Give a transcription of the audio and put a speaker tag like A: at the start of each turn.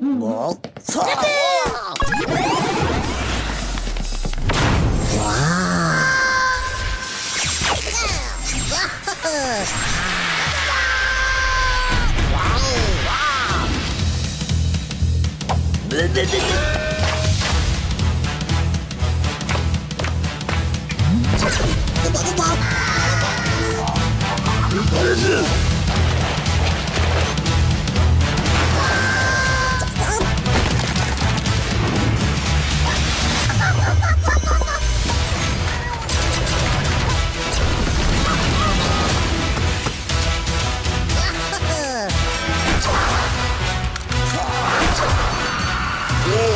A: もう Whoa.